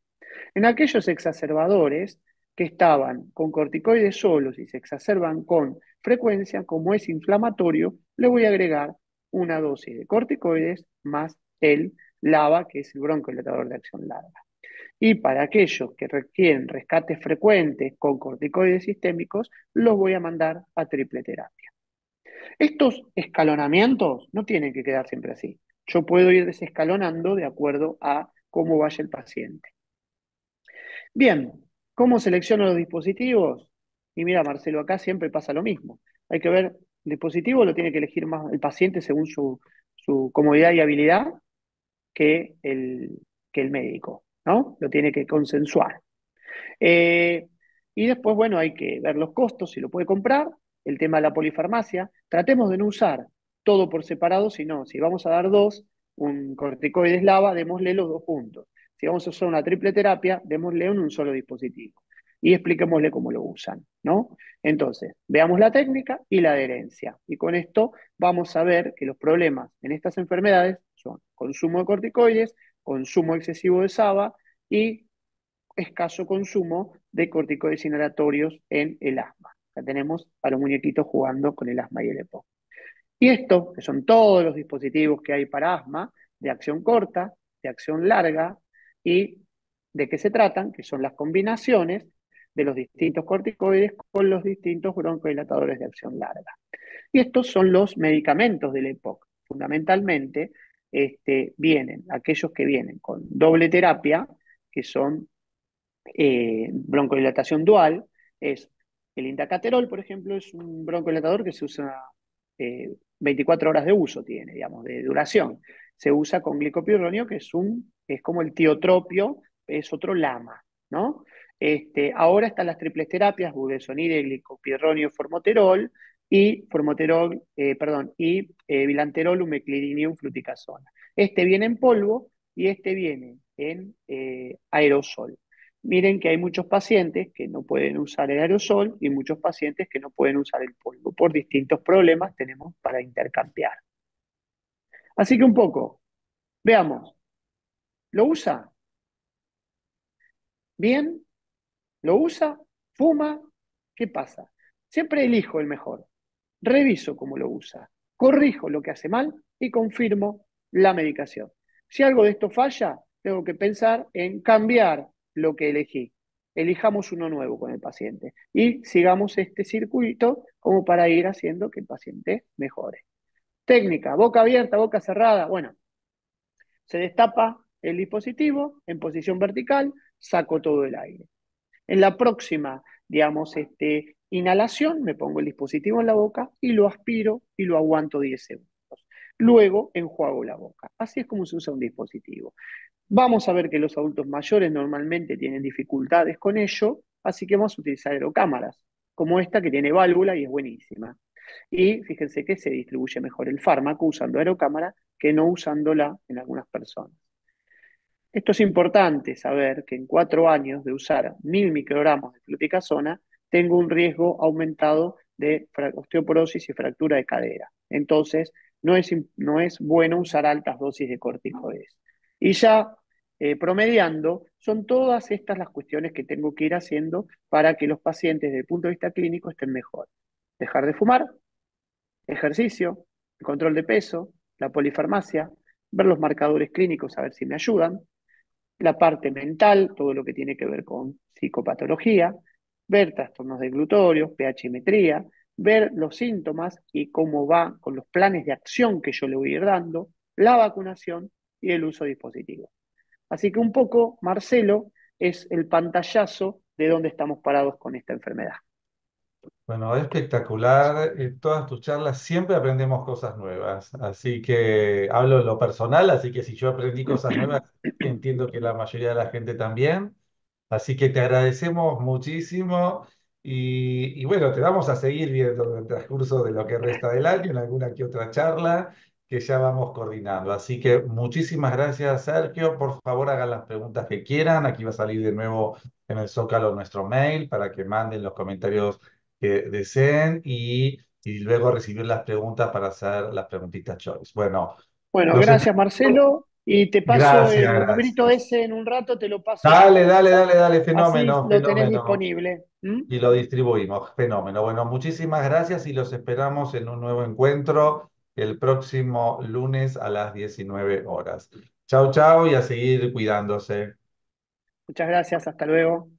En aquellos exacerbadores que estaban con corticoides solos y se exacerban con frecuencia, como es inflamatorio, le voy a agregar una dosis de corticoides más el LAVA, que es el broncodilatador de acción larga. Y para aquellos que requieren rescates frecuentes con corticoides sistémicos, los voy a mandar a triple terapia. Estos escalonamientos no tienen que quedar siempre así. Yo puedo ir desescalonando de acuerdo a cómo vaya el paciente. Bien, ¿cómo selecciono los dispositivos? Y mira, Marcelo, acá siempre pasa lo mismo. Hay que ver, el dispositivo lo tiene que elegir más el paciente según su, comodidad y habilidad que el, que el médico. ¿no? Lo tiene que consensuar. Eh, y después, bueno, hay que ver los costos, si lo puede comprar, el tema de la polifarmacia. Tratemos de no usar todo por separado, sino si vamos a dar dos, un corticoide eslava, démosle los dos juntos. Si vamos a usar una triple terapia, démosle en un solo dispositivo. Y expliquémosle cómo lo usan, ¿no? Entonces, veamos la técnica y la adherencia. Y con esto vamos a ver que los problemas en estas enfermedades son consumo de corticoides, consumo excesivo de SABA y escaso consumo de corticoides inhalatorios en el asma. Acá tenemos a los muñequitos jugando con el asma y el EPO. Y esto, que son todos los dispositivos que hay para asma, de acción corta, de acción larga, y de qué se tratan, que son las combinaciones de los distintos corticoides con los distintos broncodilatadores de acción larga. Y estos son los medicamentos del EPOC. Fundamentalmente, este, vienen, aquellos que vienen con doble terapia, que son eh, broncodilatación dual, es el indacaterol, por ejemplo, es un broncodilatador que se usa 24 eh, horas de uso, tiene, digamos, de duración. Se usa con glicopirronio, que es un, es como el tiotropio, es otro lama, ¿no? Este, ahora están las triples terapias, budesonide, glicopirronio, formoterol, y formoterol, eh, perdón, y eh, bilanterol, umeclidinium, fluticasona. Este viene en polvo y este viene en eh, aerosol. Miren que hay muchos pacientes que no pueden usar el aerosol y muchos pacientes que no pueden usar el polvo. Por distintos problemas tenemos para intercambiar. Así que un poco, veamos, ¿lo usa? ¿Bien? ¿Lo usa? ¿Fuma? ¿Qué pasa? Siempre elijo el mejor reviso cómo lo usa, corrijo lo que hace mal y confirmo la medicación. Si algo de esto falla, tengo que pensar en cambiar lo que elegí. Elijamos uno nuevo con el paciente y sigamos este circuito como para ir haciendo que el paciente mejore. Técnica, boca abierta, boca cerrada. Bueno, se destapa el dispositivo en posición vertical, saco todo el aire. En la próxima, digamos, este, Inhalación, me pongo el dispositivo en la boca y lo aspiro y lo aguanto 10 segundos. Luego enjuago la boca. Así es como se usa un dispositivo. Vamos a ver que los adultos mayores normalmente tienen dificultades con ello, así que vamos a utilizar aerocámaras, como esta que tiene válvula y es buenísima. Y fíjense que se distribuye mejor el fármaco usando aerocámara que no usándola en algunas personas. Esto es importante saber que en cuatro años de usar mil microgramos de fluticasona, tengo un riesgo aumentado de osteoporosis y fractura de cadera. Entonces, no es, no es bueno usar altas dosis de corticoides. Y ya eh, promediando, son todas estas las cuestiones que tengo que ir haciendo para que los pacientes desde el punto de vista clínico estén mejor. Dejar de fumar, ejercicio, control de peso, la polifarmacia, ver los marcadores clínicos a ver si me ayudan, la parte mental, todo lo que tiene que ver con psicopatología, ver trastornos de glutorio, pHmetría, ver los síntomas y cómo va con los planes de acción que yo le voy a ir dando, la vacunación y el uso de dispositivos. Así que un poco, Marcelo, es el pantallazo de dónde estamos parados con esta enfermedad. Bueno, espectacular. En todas tus charlas siempre aprendemos cosas nuevas. Así que hablo en lo personal, así que si yo aprendí cosas nuevas, entiendo que la mayoría de la gente también. Así que te agradecemos muchísimo y, y bueno, te vamos a seguir viendo en el transcurso de lo que resta del año, en alguna que otra charla que ya vamos coordinando. Así que muchísimas gracias, Sergio. Por favor, hagan las preguntas que quieran. Aquí va a salir de nuevo en el Zócalo nuestro mail para que manden los comentarios que deseen y, y luego recibir las preguntas para hacer las preguntitas choice. Bueno, Bueno, gracias. Marcelo. Y te paso Gracias, el numerito ese en un rato, te lo paso Dale, dale, dale, dale, Así fenómeno, lo tenés fenómeno. disponible. ¿Mm? Y lo distribuimos, fenómeno. Bueno, muchísimas gracias y los esperamos en un nuevo encuentro el próximo lunes a las 19 horas. Chau, chau y a seguir cuidándose. Muchas gracias, hasta luego.